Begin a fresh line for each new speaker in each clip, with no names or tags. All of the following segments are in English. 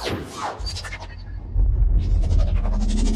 Thank you.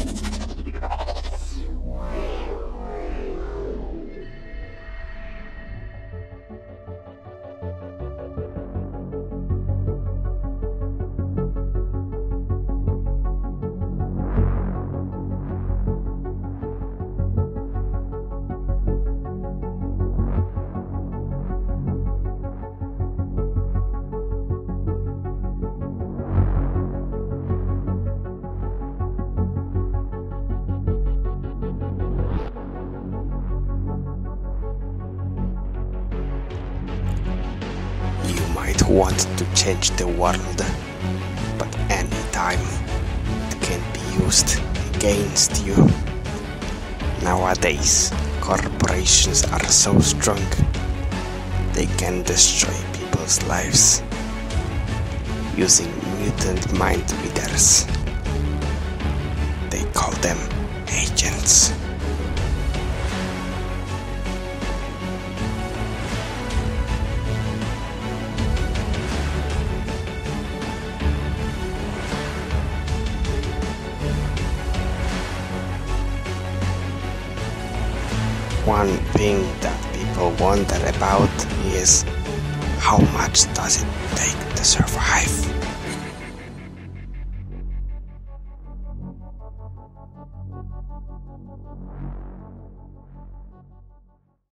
Might want to change the world, but any time it can be used against you. Nowadays, corporations are so strong they can destroy people's lives using mutant mind readers. They call them agents. One thing that people wonder about is how much does it take to survive?